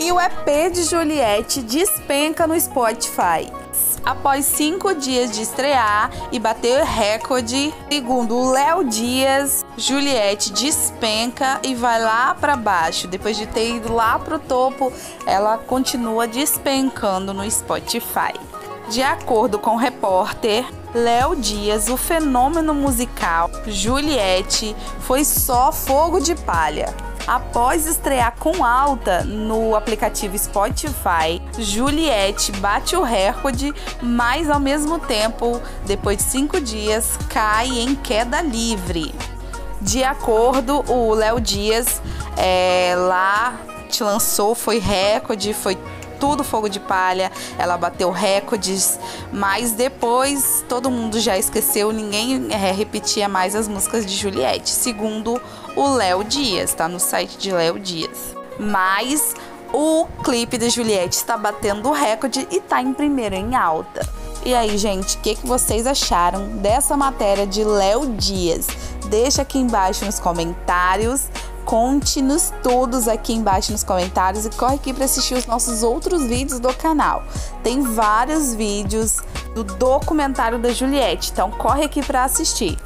E o EP de Juliette despenca no Spotify. Após cinco dias de estrear e bater recorde, segundo Léo Dias, Juliette despenca e vai lá para baixo. Depois de ter ido lá pro topo, ela continua despencando no Spotify. De acordo com o repórter Léo Dias, o fenômeno musical Juliette foi só fogo de palha. Após estrear com alta no aplicativo Spotify, Juliette bate o recorde, mas ao mesmo tempo, depois de cinco dias, cai em queda livre. De acordo, o Léo Dias é, lá te lançou, foi recorde, foi tudo fogo de palha, ela bateu recordes, mas depois todo mundo já esqueceu, ninguém é, repetia mais as músicas de Juliette, segundo o Léo Dias, tá no site de Léo Dias. Mas o clipe de Juliette está batendo recorde e tá em primeiro em alta. E aí, gente, o que, que vocês acharam dessa matéria de Léo Dias? Deixa aqui embaixo nos comentários. Conte-nos todos aqui embaixo nos comentários e corre aqui para assistir os nossos outros vídeos do canal. Tem vários vídeos do documentário da Juliette, então corre aqui para assistir.